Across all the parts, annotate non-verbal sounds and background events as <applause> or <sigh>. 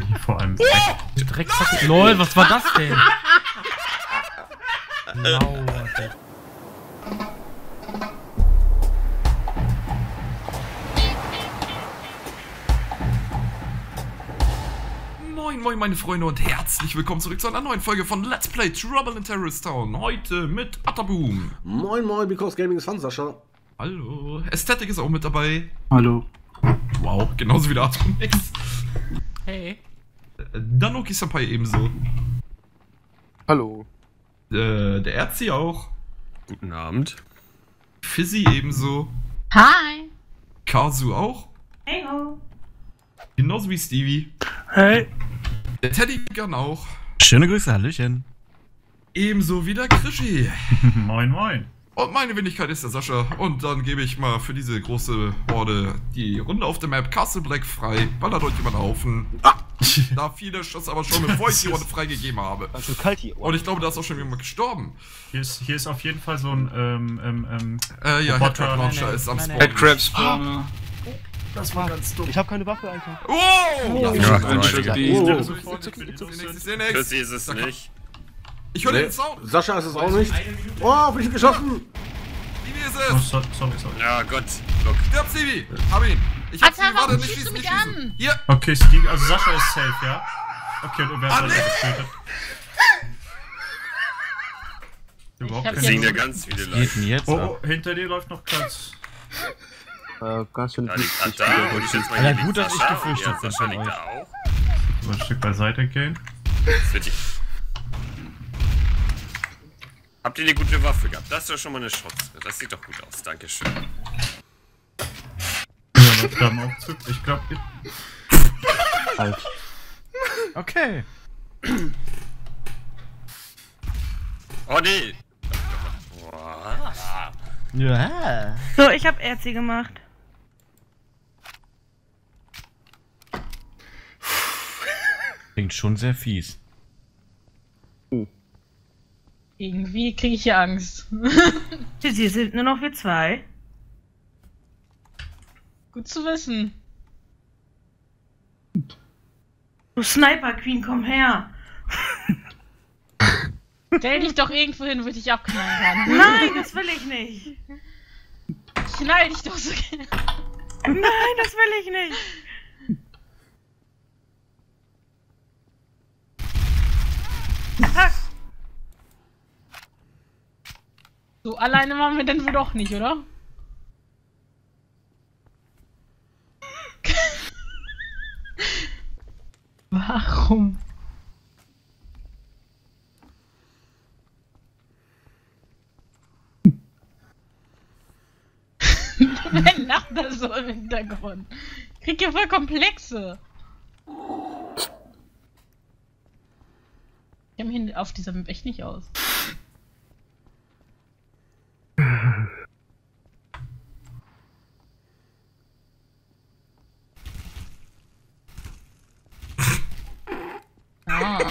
hier vor allem Dreck, Drecksack. LOL, was war das denn? Lauert. Moin moin meine Freunde und herzlich willkommen zurück zu einer neuen Folge von Let's Play Trouble in Terrorist Town. Heute mit Ataboom. Moin Moin, Because Gaming ist Fun, Sascha. Hallo. Ästhetik ist auch mit dabei. Hallo. Wow, genauso wie der Atomix. Hey. Äh, Danoki Senpai ebenso. Hallo. Äh, der Erzi auch. Guten Abend. Fizzy ebenso. Hi. Kazu auch. Heyo. Genauso wie Stevie. Hey. Der Teddy Gun auch. Schöne Grüße, Hallöchen. Ebenso wie der Krischi. <laughs> Moin, moin. Und meine Wenigkeit ist der Sascha. Und dann gebe ich mal für diese große Horde die Runde auf der Map Castle Black frei. Ballert euch jemand Haufen. Ah! Da viele Schuss aber schon, bevor ich die Runde freigegeben habe. Schön kalt hier. Und ich glaube, da ist auch schon jemand gestorben. Hier ist, hier ist auf jeden Fall so ein, ähm, ähm, ähm, Äh, ja, Roboter. Headcrab Launcher Nein, ist am nein, Spawn. nein. Headcrab Spawner. das war ganz dumm. Ich habe keine Waffe, Alter. Wow! Ja, Ja, so ein. Stück Oh. Oh. Chrissy ist es nicht. Ich höre Nee. den Sound. Sascha ist es auch nicht. Oh, bin ich geschossen. Stevie ist Oh, es. so, sorry, sorry. Ja, Gott. Look. Stirb, Stevie. Hab ihn. Ich hab Alter, warte, nicht schießt schießen, du nicht mich schießen. an? Hier. Okay, Steve, also Sascha ist safe, ja? Okay, und wer Ah, hat nee! das getötet? Überhaupt Ich singen ja ganz viele Geht Leute. denn jetzt Oh, oh, hinter dir läuft noch Platz. Äh, ganz schön. Da liegt ah, da, hol ich jetzt mal Ja, hier gut, liegt dass ich ja, bin Sascha liegt da auch. Mal ein Stück beiseite gehen. Das wird die... Habt ihr eine gute Waffe gehabt? Das ist doch schon mal eine Schotze. Das sieht doch gut aus. Dankeschön. Ja. Ich glaube, Alt. Okay. Oh nee. Ja. So, ich hab Erzi gemacht. Klingt schon sehr fies. Irgendwie kriege ich hier Angst. <laughs> Sie sind nur noch wir zwei. Gut zu wissen. Du Sniper Queen, komm her. <laughs> Stell dich doch irgendwo hin, wo ich dich abknallen kann. <laughs> Nein, das will ich nicht. Ich knall dich doch so gerne. Nein, das will ich nicht. Ah, So alleine machen wir denn wohl doch nicht, oder? Warum? Wer lacht da so im Hintergrund? Ich krieg hier voll Komplexe. Ich kenne mich auf dieser Map echt nicht aus.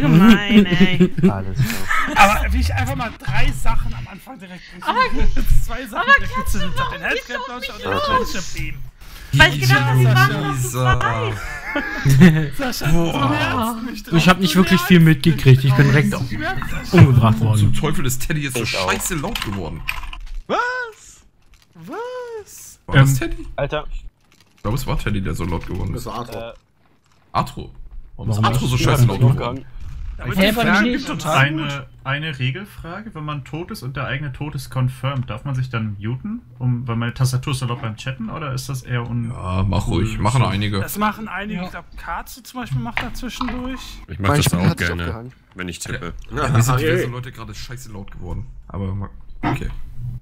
gemein, <laughs> ey. Alles klar. Aber wie ich einfach mal drei Sachen am Anfang direkt Aber- <laughs> zwei Sachen direkt gezündet habe. Den Headcrab Launcher und den Friendship Beam. Weil ich gedacht habe, sie waren noch zu. Sascha, <laughs> Boah. ich habe nicht wirklich viel mitgekriegt. Ich bin direkt umgebracht Zum worden. Teufel ist Teddy jetzt so scheiße laut geworden. Was? Was? War das Ähm, Teddy? Alter, Ich glaube, es war Teddy, der so laut geworden Das ist. war Arthur. äh, Atro. Warum ist Atro so scheiße damit Hä, die war Fragen nicht total Eine, eine Regelfrage, wenn man tot ist und der eigene Tod ist confirmed, darf man sich dann muten? Um, weil meine Tastatur ist erlaubt beim Chatten oder ist das eher un... Ja, mach ruhig. Machen einige. Das machen einige. Ja. Ich glaube, Katze zum Beispiel macht da zwischendurch. Ich Mein mach das Spiel auch gerne, aufgehangen. wenn ich tippe. Ja, mir sind diverse Leute gerade scheiße laut geworden. Aber okay.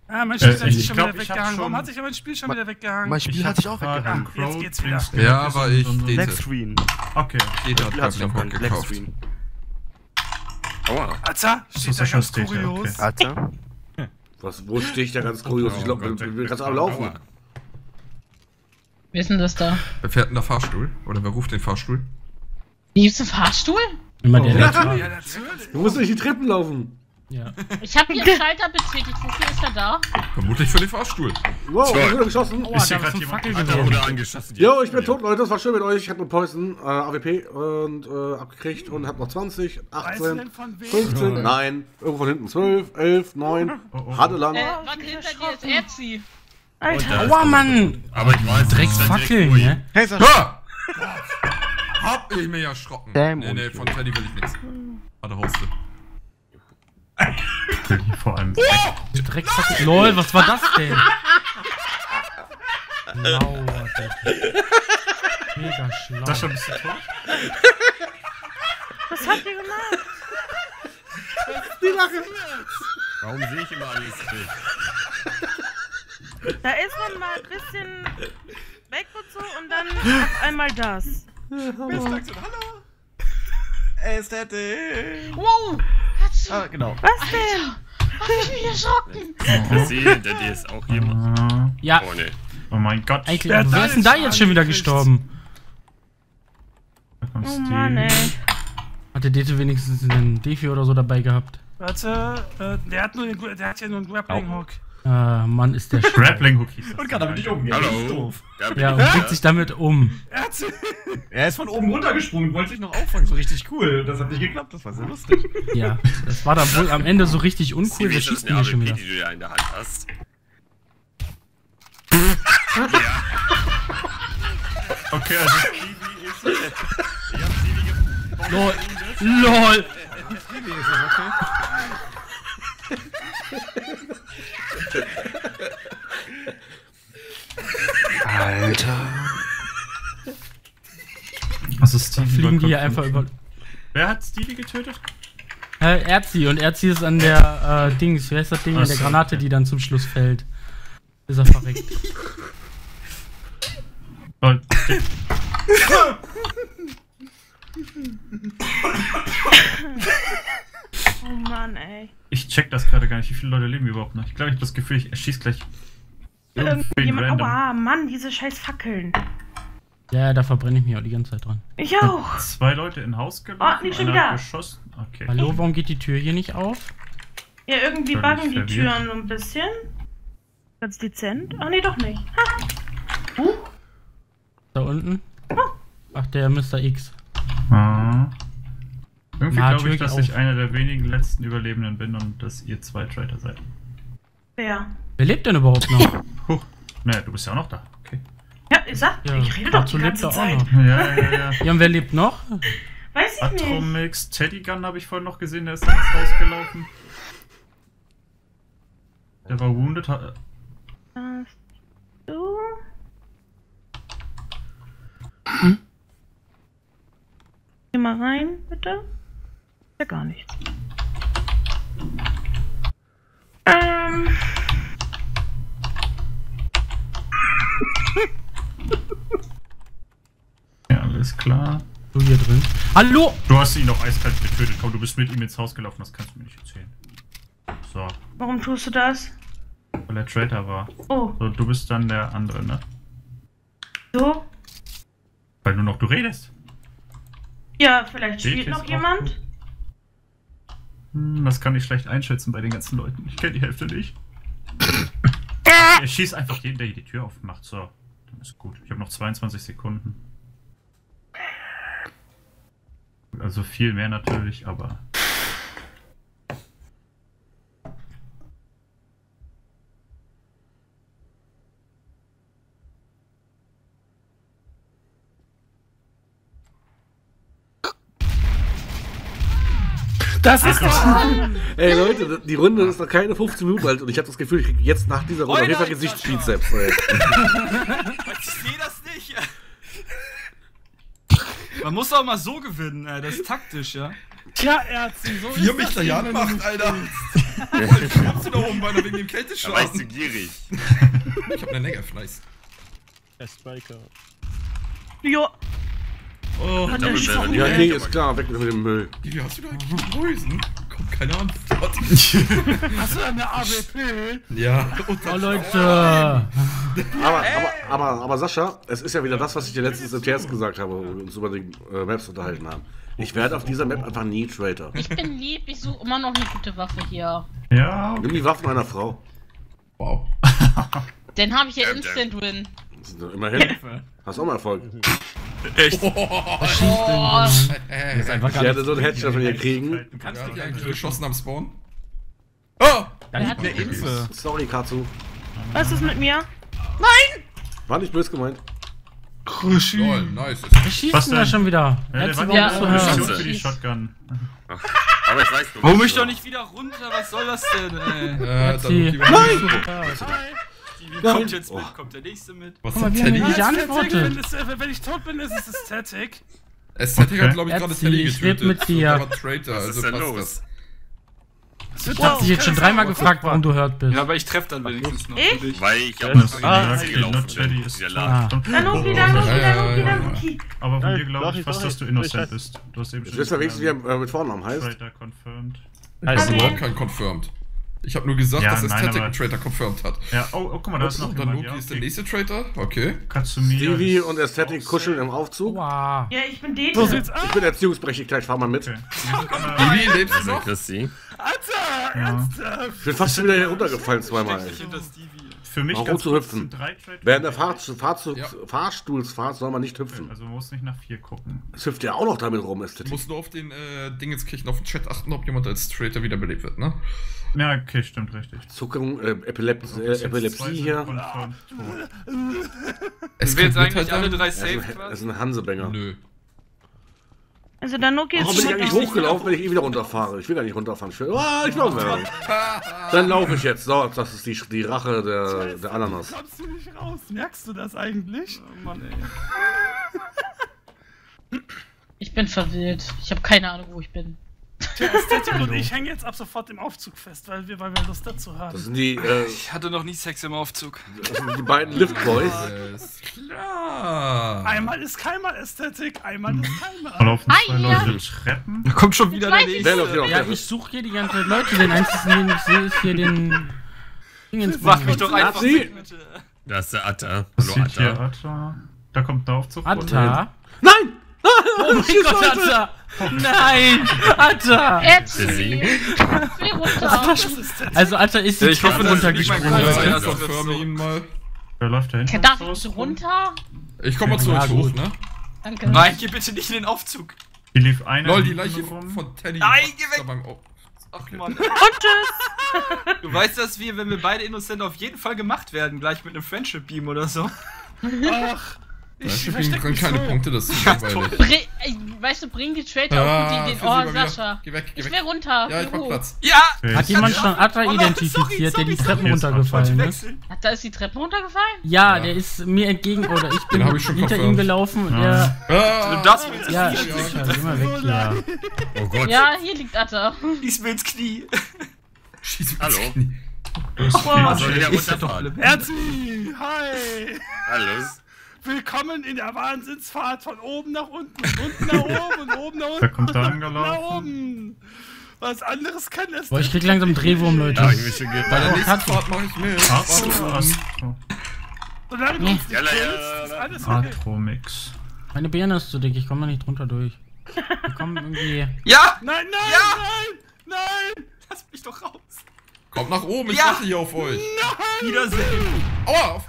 Ah, mein Spiel Äh, hat sich ich schon glaub, wieder weggehangen. schon- Warum hat sich mein Spiel schon wieder weggehangen? Mein Spiel hat sich auch weggehangen. Ah, jetzt geht's wieder. Ja, war ich. Dete. Blackscreen. Okay. Dete hat Grappling auch Hook gekauft. Aua. Alter, steht ist da ganz kurios. okay. Alter. Was, wo stehe ich da ganz kurios? Ich Oh glaube, ich will ganz am Laufen. Wer ist denn das da? Wer fährt denn der Fahrstuhl? Oder wer ruft den Fahrstuhl? Wie ist ein Fahrstuhl? Immer der Oh. <laughs> Ja, natürlich. Du musst durch die Treppen laufen. Ja. Ich habe hier einen Schalter betätigt. Wofür ist er da? Vermutlich für den Fahrstuhl. Wow, Toll. ich wurde geschossen. Oh, Ich seh da ist grad ein jemand- Fackel Hat er gewesen. oder angeschossen? Jo, ich bin tot, Leute. Das war schön mit euch. Ich habe einen Poison, äh, AWP und äh, abgekriegt und hab noch 20, Weißt du 18, denn von wem? 15, nein, irgendwo von hinten 12, 11, 9, Oh, oh. Hadelang. Äh, was hinter dir ist Erzi. Alter. Aua, Mann! Aber ich weiß, Direkt Fackeln, ne? Hey, Sascha. Ha! Hab ich mir erschrocken. Damn, nee, nee, von Teddy will ich nichts. Warte, Hoste. Ich will hier vor allem. Direkt Fackel. LOL, was war das denn? Lauer, Mega schlau. Sascha, bist du tot? Was habt ihr gemacht? Warum sehe ich immer alles wild? Da ist man mal ein bisschen weg und so und dann auf einmal das. Wow! Ah, genau. Was denn? hab ich mich erschrocken. Ich sehe, hinter dir ist auch jemand. Ja, Oh ne. Oh mein Gott. eigentlich. Wer ist denn da jetzt schon wieder gestorben? Da kommt Oh. Mann, ey. Hat der Dete wenigstens einen Defi oder so dabei gehabt? Warte, äh, der hat nur der hat ja nur einen Grappling Hook. Ah, Mann, ist der <laughs> Grappling Hook hieß das. Und kann damit nicht umgehen. Hallo. Ja, und bringt sich damit um. <laughs> Er ist von oben runtergesprungen und wollte sich noch auffangen. So richtig cool. Das hat nicht geklappt. Das war sehr lustig. <laughs> Ja, das war dann wohl am Ende so richtig uncool. Wer ist das schießt denn hier schon wieder? die du da in der Hand hast? Okay, also Stevie ist. Ich hab Stevie ge... LOL. LOL. Alter. Also Stevie Fliegen die hier einfach über. Wer hat Stevie getötet? Äh, Erzi und Erzi ist an der äh, Dings, wie heißt das Ding, an der Granate, okay. die dann zum Schluss fällt. Ist er verreckt. <laughs> Oh Mann, ey. Ich check das gerade gar nicht. Wie viele Leute leben überhaupt noch? Ich glaube, ich habe das Gefühl, ich erschieß gleich. Irgendjemand. random. Aua, Mann, diese scheiß Fackeln. Ja, da verbrenne ich mich auch die ganze Zeit dran. Ich auch. Zwei Leute in Haus gelaufen. Oh, nicht schon wieder. hat geschossen. Okay. Hallo, warum geht die Tür hier nicht auf? Ja, irgendwie buggen die. Türen so ein bisschen. Ganz dezent. Ach nee, doch nicht. Ha. Da unten? Ach, der Mr. X. Ah. Irgendwie glaube ich, dass geht ich einer der wenigen letzten Überlebenden bin und dass ihr zwei Traitor seid. Wer? Wer lebt denn überhaupt noch? <laughs> Huch. Naja, du bist ja auch noch da. Okay. Ja, ich sag, Ja, ich rede doch die lebt ganze er auch Zeit. noch. Ja, ja, ja. Ja, und wer lebt noch? Weiß ich nicht. Atromix, Teddy Gun habe ich vorhin noch gesehen, der ist dann ins Haus gelaufen. Der war wounded. hat- Hast du? Geh mal rein, bitte. Ja, gar nichts. Ähm. <laughs> Ja, alles klar. Du hier drin. Hallo! Du hast ihn doch eiskalt getötet. Komm, du bist mit ihm ins Haus gelaufen, das kannst du mir nicht erzählen. So, Warum tust du das? weil er Traitor war. Oh, So, du bist dann der andere, ne? so? Weil nur noch du redest. Ja, vielleicht Steht spielt noch jemand. Hm, das kann ich schlecht einschätzen bei den ganzen Leuten. Ich kenne die Hälfte nicht. <coughs> Er schießt einfach jeden, der hier die Tür aufmacht. So, dann ist gut. Ich habe noch 22 Sekunden. Also viel mehr natürlich, aber. Das ist doch. Ey Leute, die Runde ist noch keine 15 Minuten alt und ich habe das Gefühl, ich krieg jetzt nach dieser Runde auf jeden Fall Gesichtsbizeps. ey. <laughs> Ich sehe das nicht. Man muss doch mal so gewinnen, ey. Das ist taktisch, ja. Tja, Erzi, so Wie er ist mich das da du macht, Alter. Kommst du da oben beinahe wegen dem Da warst du Kälteschaden? gierig. Ich hab eine Negative, nice. Jo. Oh, Hat Double Barrel. Ja, Ja, nee, ja, ist klar, weg mit dem Müll. wie hast du da eigentlich Mäusen? Kommt keine Antwort. <laughs> Hast du eine AWP? Ja, und Oh Leute. Aber, aber, aber, aber Sascha, es ist ja wieder das, was ich dir letztens im TS gesagt habe, wo wir uns über die äh, Maps unterhalten haben. Ich werde auf dieser Map einfach nie Traitor. Ich bin lieb, ich suche immer noch eine gute Waffe hier. Ja, Nimm die Waffen einer Frau. Wow. Den habe ich ja Ja, Instant Win. Immerhin. Hast auch mal Erfolg. <laughs> <laughs> Oh, Äh, ist einfach Ich gar werde nicht. so einen Headshot von ihr kriegen. Du kannst kannst dich eigentlich geschossen am Spawn? Oh! Da liegt eine Info. Sorry, Katsu. Was ist mit mir? War nicht böse gemeint. Lol, nice. Was schießt Was denn da denn? schon wieder? Ja, war warum Ja, bist du für die Shotgun. Aber ich weiß nur. Hol was mich du- doch nicht wieder runter, was soll das denn, ey? Äh, Erzi. dann Nein! Stevie kommt jetzt mit, kommt der nächste mit. Was hat Teddy? Ästhetik, wenn, äh, wenn ich tot bin, ist es Ästhetik. Ästhetik hat, glaube ich, gerade Teddy ich getötet. mit dir. War Traitor, Was also ist denn passt los? das. Ich hab dich jetzt schon dreimal gefragt, warum du hört bist. Ja, aber ich treffe dann wenigstens noch. Ich? dich. Weil ich ja Das mal ist ah, ja, gelaufen bin. Ah. Ja, ja, Danuki, ja, ja. Danuki. Aber von dir Nein, glaube ich nicht, fast, dass du nicht. innocent Ich bist. Du hast eben Du wirst ja wenigstens, wie er äh, mit Vornamen heißt. Traitor confirmed. Okay. überhaupt kein Confirmed. Ich habe nur gesagt, Ja, dass nein, aber- einen Traitor confirmed hat. Ja, oh, oh guck mal, da ist noch Und jemand. Danuki Ja, ist der nächste Traitor? Okay. Katsumiya Stevie und Ästhetik auch kuscheln im Aufzug. Aua. Ja, ich bin Dete. So sieht's aus. Ich bin erziehungsberechtigt, gleich fahr mal mit. Okay. <laughs> Bibi, lebst du noch? Christi. Alter, Ja. ernsthaft? Ich bin fast schon wieder hier runtergefallen zweimal. Dich hinter Stevie. Für mich ganz zu hüpfen? sind drei Trade- Während der Fahr Fahrzug, Ja. Fahrstuhlsfahrt soll man nicht hüpfen. Also man muss nicht nach vier gucken. Es hüpft ja auch noch damit rum, Du Ästhetik. musst nur auf den äh, Dingenskirchen auf den Chat achten, ob jemand als Traitor wiederbelebt wird, ne? Ja, okay, stimmt richtig. Zuckerung, äh, Epilep Also, äh, jetzt Epilepsie sind hier. tot. Es Sind wir jetzt kommt eigentlich halt alle drei Das safe ist, ein, das quasi? ist ein Hansebänger. Nö. Also Danuki ist Warum bin ich eigentlich hochgelaufen, wenn ich eh wieder runterfahre? Ich will gar nicht runterfahren. Ich will, ah, ich laufe mehr. Dann laufe ich jetzt. So, das ist die, die Rache der, der Ananas. Kommst du nicht raus? Merkst du das eigentlich? Oh Mann, ey. <laughs> ich bin verwirrt. Ich habe keine Ahnung, wo ich bin. Der Ästhetik und ich hängen jetzt ab sofort im Aufzug fest, weil wir, weil wir Lust dazu Das haben. sind die, äh, Ich hatte noch nie Sex im Aufzug. das sind die beiden <laughs> Liftboys. Alles klar. Einmal ist keinmal Ästhetik, einmal ist Da keinmal. laufen zwei Leute Treppen. Da kommt schon wieder der ich- nächste. auf Ja, ich suche hier die ganze Zeit Leute. Den einzigen, den ich sehe, ist hier den. Mach mich doch einfach Nazi. weg, bitte. Da ist der Atta. Hallo Atta. Atta? Da kommt der Aufzug. Atta. Nein! Oh mein Gott, Atta! Nein! Atta! Der Also Atta ist die runtergesprungen. Kreuz. Ja, mal. Wer läuft da hinten? Darf ich runter? Ich komme mal zu euch hoch, ne? Danke. Nein, geh bitte nicht in den Aufzug. Hier lief einer. Lol, die Leiche rum. von Teddy. Nein, geh weg! Oh. Ach Okay. Mann. Und tschüss. <laughs> Du weißt, dass wir, wenn wir beide innocent auf jeden Fall gemacht werden, gleich mit einem Friendship Beam oder so. Ach, Ich ich kriegen versteck mich keine so. Punkte, das ist langweilig. Bring, ey, weißt du, bring die Traitor auf Ah, Ideen. für Oh. Sascha. Geh weg, geh Ich weg. will runter. Ja, ich mach. Platz. Ja! Hat jemand schon Atta Oh, identifiziert, der die sorry, Treppen runtergefallen ist? Da ist die Treppe runtergefallen? Ja, Ja. der ist mir entgegen, oder ich bin Den ich hinter ihm gelaufen und Ja. der. Ah, darfst mir jetzt Ja, geh mal weg hier. Oh Gott. Ja, hier liegt Atta. schieß mir ins Knie. Schieß mir Hallo. ins Knie. Soll wieder Ist ja doch runterfahren. Erzi, hi! Hallo. Willkommen in der Wahnsinnsfahrt von oben nach unten und unten nach <laughs> oben und oben nach unten. Wer kommt da nach angelaufen? oben. Was anderes kann es Boah, ich krieg langsam Drehwurm, Da Leute. hab ich gedacht. Bei der nächsten. Fahrt mach ich mit. Astro. Solange du nicht Ja, ja, ja, ist ja. alles okay. Atromix. Meine Birne ist zu dick, ich komme da nicht drunter durch. Wir kommen irgendwie. Ja! Nein, nein, nein, nein! Lass mich doch raus. Kommt nach oben, ich Ja. warte hier auf euch. Wiedersehen. Aua!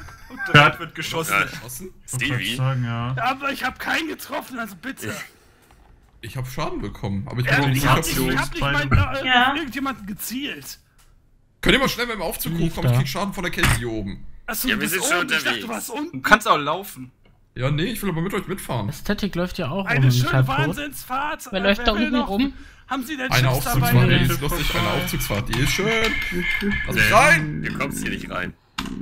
Direkt wird geschossen. Ja. Geschossen? Ich Stevie? sagen, ja. Aber ich habe keinen getroffen, also bitte. Ich hab Schaden bekommen, aber ich bin Ja, mir nicht ich sicher, hab ob nicht, ich... ich hab nicht mal äh, Ja. irgendjemanden gezielt. Könnt ihr mal schnell mit dem Aufzug Lief hochkommen? Ich krieg Schaden von der Kälte hier oben. Achso, Ja, wir bist sind schon oben. Ich dachte, unterwegs. du warst unten. Du kannst auch laufen. Ja, nee, ich will aber mit euch mitfahren. Ästhetik läuft ja auch Eine ist schöne. Wahnsinnsfahrt. Wer Äh, läuft da unten rum? Haben Sie denn Eine Aufzugsfahrt, dabei? die ist lustig. Eine Aufzugsfahrt, die ist schön. Lass mich Nee, rein! Du kommst hier nicht rein.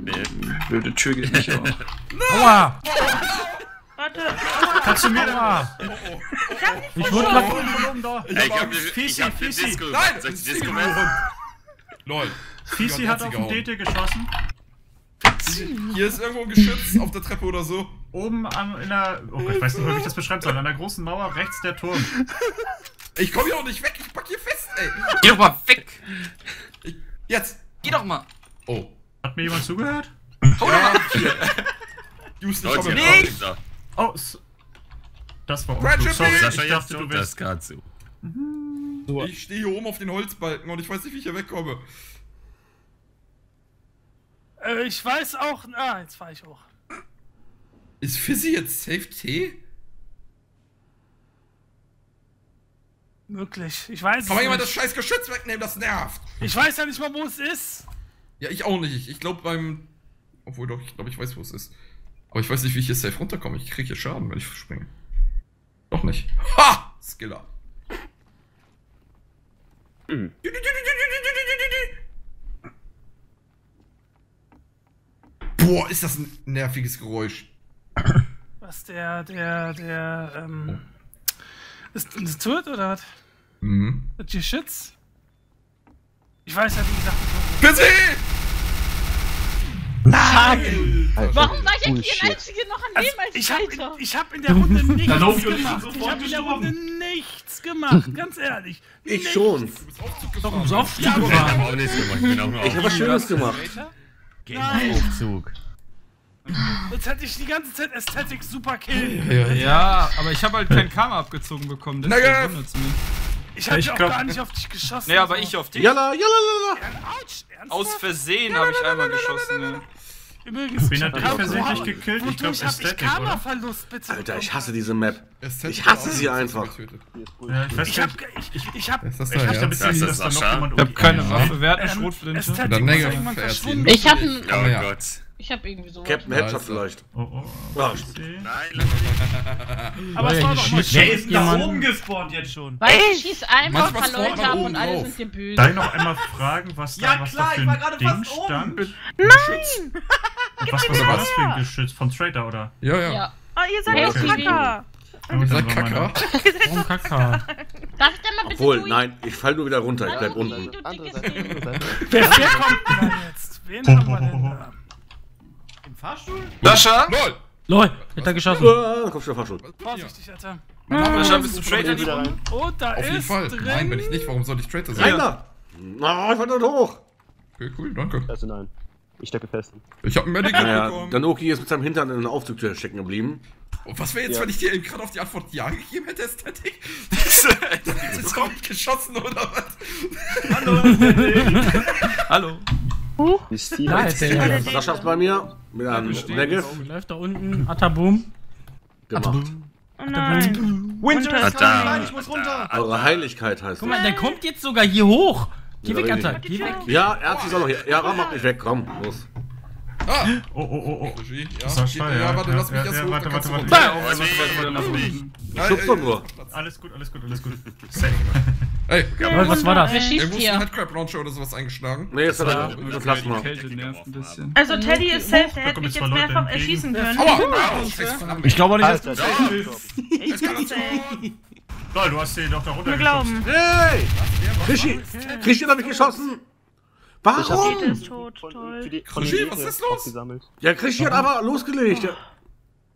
Nee. Blöde Tür geht nicht auf. <laughs> Aua! Warte. Kannst du mir Aua! Ich wurde. Ey, ich hab, ne- ich hab ne Disco. Nein! Soll ich die Disco machen? Lol. Fisi hat auf den. DT geschossen. Hier ist irgendwo ein Geschütz auf der Treppe oder so. Oben an, in der. Oh Gott, ich weiß nicht, wie ich das beschreiben soll. An der großen Mauer rechts der Turm. Ich komme hier auch nicht weg, ich pack hier fest, ey. Geh doch mal weg! Ich, jetzt. Geh doch mal! Oh. Hat mir jemand zugehört? Hau doch mal! Houston, Leute, komm nicht da. Oh, s- das war unklug. Sorry, Beam! Sascha, ich dachte, du wärst. gerade so. Ich stehe hier oben auf den Holzbalken und ich weiß nicht, wie ich hier wegkomme. Äh, ich weiß auch. Ah, jetzt fahr ich hoch. Ist Fizzy jetzt Safe T? Möglich. Ich weiß es Kann man jemand das scheiß Geschütz wegnehmen, das nervt. Ich weiß ja nicht mal, wo es ist. Ja, ich auch nicht. Ich glaube beim... Obwohl doch, ich glaube, ich weiß, wo es ist. Aber ich weiß nicht, wie ich hier safe runterkomme. Ich kriege hier Schaden, wenn ich springe. Doch nicht. Ha! Skiller. Boah, ist das ein nerviges Geräusch. Was der, der, der, ähm. Ist das tot oder was? Mhm. Das Geschütz? Ich weiß ja, wie gesagt, Fizzy! Nein! Warum war ich eigentlich Bullshit. der Einzige noch an Also, dem als ich in, ich hab in der Runde <laughs> nichts gemacht. Ich habe in der. Runde nichts gemacht, ganz ehrlich. Ich Nichts. schon. Doch ums Aufzug Ich habe gefahren. auch nichts gemacht. Ich auch habe was Schönes gemacht. Nein, Aufzug. jetzt hätte ich die ganze Zeit Aesthetic Super Kill. Ja, aber ich habe halt kein Karma abgezogen bekommen. Wundert's mich. Ich habe Ich auch glaub- gar nicht auf dich geschossen. Nee, aber so. ich auf dich. Jalla, jalla, jalla. Aus Versehen habe ich einmal geschossen, ja. Übrigens, Wen hat dich Karma- versehentlich gekillt? Ich glaube, hab ich oder? Karma-Verlust, bitte. Alter, ich hasse diese Map. Ich hasse sie einfach. Ja, ich Ich hab, nicht. ich, ich hab, Ich hab noch Sascha. jemand Ich habe keine umgeht. Waffe, wer hat eine Ähm, Schrotflinte? Ich hab ein. Oh. Ich hab irgendwie so. Captain Headshot vielleicht. Oh, oh. Ja. Okay. Nein, lass mich. Aber es war doch mal schön. ist Jemand- oben gespawnt jetzt schon? Weil ich schieß einfach ein paar Leute ab und alle sind böse. Darf ich noch einmal fragen, was da, Ja, was klar, da für ich war ein gerade Ding fast oben. stand? Und was, was war das für ein Geschütz? Von Trader, oder? Ja, ja. Ja. Oh, ihr seid doch Steven. Kacker. Ihr seid Kacker. Warum Kaka? Darf ich denn mal bitte Obwohl, nein, ich fall nur wieder runter. Ich bleib unten. Wer, kommt denn jetzt? Wen haben wir denn da? Fahrstuhl? Sascha! LOL! Lol, hat er geschossen. Ah, kommst du der Fahrstuhl. Vorsichtig, Alter. Sascha, bist du Traitor in die Runde? Oh, da Auf jeden ist Fall. drin. Nein, wenn ich nicht, warum soll ich Traitor sein? Einer! Na, ich war dort hoch. Okay, cool, danke. Also nein. Ich stecke fest. Ich hab ein Medical Naja, bekommen. Danoki ist mit seinem Hintern in den Aufzugtür stecken geblieben. Und was wäre jetzt, Ja. wenn ich dir gerade auf die Antwort Ja gegeben hätte, ist auch nicht geschossen, oder was? Hallo. <laughs> Ist die Da ist der. Sascha ist bei mir. Mit einem Negev. Läuft da unten. Ataboom. Gemacht. Oh nein. Winter is. Nein, ich muss runter. Eure Heiligkeit heißt Guck mal, der kommt jetzt sogar hier hoch. Geh Ja, weg. Atta. Geh weg. Ja, er hat sich auch noch hier. Ja, mach mich weg, komm, los. Ah! Oh, oh, oh, oh. Regie, ja. Sascha, ja, ja. warte, ja, lass mich ja, erst ja, hoch, warte, warte, warte. Oh, nee, nach unten. Nein, Schubst doch nur. Alles gut, alles gut, alles gut. <laughs> Ey, Lol, was war das? Wer schießt hier? ein Headcrab Launcher oder sowas eingeschlagen? Nee, jetzt hat Ja, er ein Plasma. die Kälte nervt ein bisschen. Also Teddy ist safe, der hätte mich jetzt mehrfach erschießen können. Aua! Ich glaube nicht, dass du safe bist. Ich bin safe. Lol, du hast den doch da Wir runter glauben. Hey! Krischi! Krischi hat mich geschossen! Warum? Peter ist tot, toll. Für die, von den was ist los? Ja, Krischi hat aber losgelegt.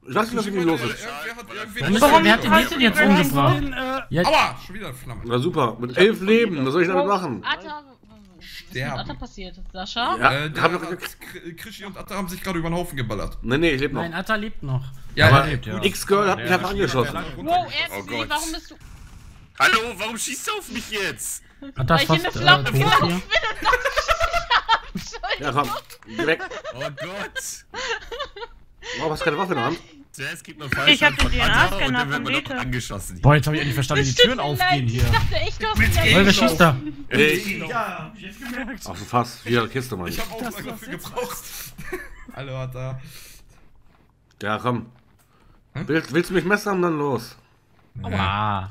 Ich weiß nicht, was mit ihm los ist. Hat Warum wer hat den du jetzt umgebracht? Äh, Ja, Aua! Schon wieder eine Flamme. Na super, mit elf Leben, was soll ich damit machen? Atta, was ist mit. Atta passiert? Sascha? Ja, Äh, der Krischi und Atta haben sich gerade über den Haufen geballert. nee, nee, ich lebe nein, noch. Atta lebt noch. Ja, Aber lebt, ja. X-Girl hat mich einfach angeschossen. Wow, er Oh warum bist du. Hallo, warum schießt du auf mich jetzt? Atta Weil ist ich in fast eine äh, Flamme tot gelaufen bin und Ja, komm, geh weg. Oh Gott. Oh, hast keine Waffe in der Hand? Zuerst gibt man Ich hab den DNA-Scanner und dann von wird man Dete. angeschossen. Boah, jetzt habe ich endlich verstanden, wie die Türen aufgehen Ich hier. dachte echt, du hast mich wer schießt da? Ich. Ja, hab ich jetzt gemerkt. Auf dem Fass, wieder Kiste, meine Ich ich. hab auch dafür gebraucht. Hallo, Atta. Ja, komm. Willst, willst du mich messern, dann los. Ah.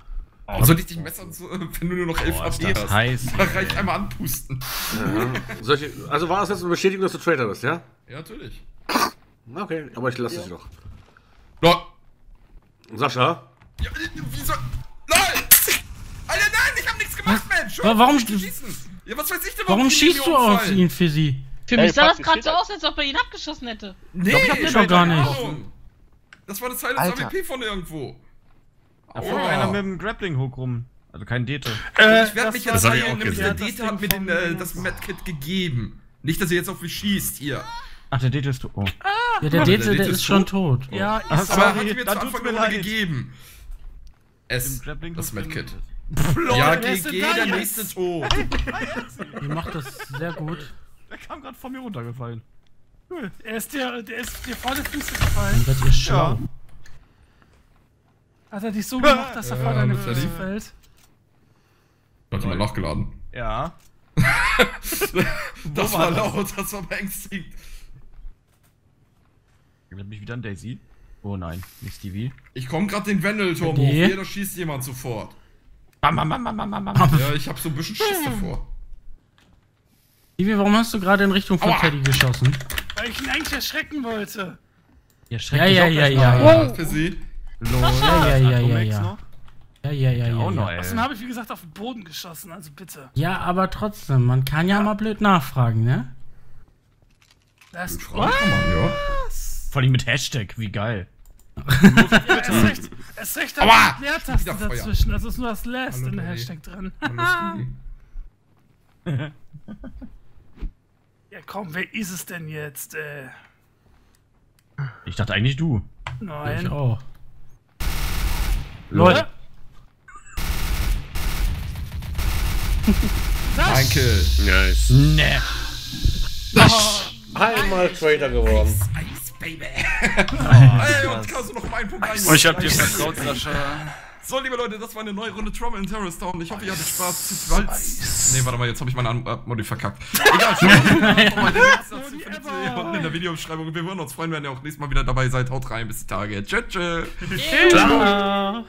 Soll ich dich messern, so, wenn du nur noch 11 HP hast? heiß. Da reicht einmal anpusten. Ja. Soll ich, also war das jetzt eine Bestätigung, dass du Traitor bist, ja? Ja, natürlich. Okay, aber ich lasse dich doch. No. Sascha? Ja, äh, wieso? LOL! Alter, nein, ich hab nichts gemacht, Mensch! Wa- warum- Schießen. Ja, was weiß ich denn, Warum die schießt du auf ihn, Fizzy? Für Ey, mich sah das gerade so aus, als ob er ihn abgeschossen hätte. Nee, Doch, ich hab den doch gar nicht. Ahnung. Das war eine Silence Alter. AWP von irgendwo. Da flog einer mit dem Grappling-Hook rum. Also kein Dete. ich werde mich jetzt heilen, auch nämlich der Dete hat mir den, äh, das Medkit gegeben. Nicht, dass ihr jetzt auf mich schießt hier. Ach, der Dete ist tot. Oh. Ja, der Dete, der ist schon tot. Ja, Ach, ist Aber er hat mir dann zu Anfang mir nur leid. gegeben. Es, das Medkit. Ja, ist GG, der jetzt? nächste <laughs> tot. Ihr macht das sehr gut. Der kam gerade von mir runtergefallen. cool. Er ist dir, der ist dir vor die Füße gefallen. Dann seid ihr schlau. Hat er dich so <laughs> gemacht, dass er vor deine Füße fällt? Hat mal nachgeladen. Ja. <laughs> Das war laut, das war beängstigend. Erinnert mich wieder an Daisy. Oh nein, nicht Stevie. Ich komm grad den Wendelturm Die? hoch. Jeder schießt jemand sofort. Bam, bam, bam, bam, bam, bam, bam. Ja, ich hab so ein bisschen Schiss davor. Ivi, warum hast du gerade in Richtung von Aua. Teddy geschossen? Weil ich ihn eigentlich erschrecken wollte. Ihr schreckt Ja, ja, auch ja, ja, ja. an. Lol. Ja, ja, ja, ja, ja. Ja, ja, ja, ja. Auch noch, ja. ey. Außerdem habe ich, wie gesagt, auf den Boden geschossen, also bitte. ja, aber trotzdem, man kann ja mal blöd nachfragen, ne? Das ist Fragen kann man, ja. Vor allem mit Hashtag, wie geil. Ja, erst recht, erst recht hat die Leertaste dazwischen. Also ist nur das Last Hallo, in der. Hashtag drin. <laughs> Ja komm, wer ist es denn jetzt? Äh, Ich dachte eigentlich du. Ich nein. auch. Leute. <laughs> Danke. Nice. Ne. Einmal Traitor geworden. Ice, Baby. <laughs> Ey, und kannst du noch um einen Punkt ein. Und ich hab dir vertraut, Sascha. So, liebe Leute, das war eine neue Runde Trauma in Terrorist Town. Ich hoffe, ihr hattet Spaß. Walz. Nee, warte mal, jetzt habe ich meine äh, Modi verkackt. <laughs> Egal, <laughs> hier unten in der Videobeschreibung. Wir würden uns freuen, wenn ihr auch nächstes Mal wieder dabei seid. Haut rein, bis die Tage. Tschö, tschö. Ciao.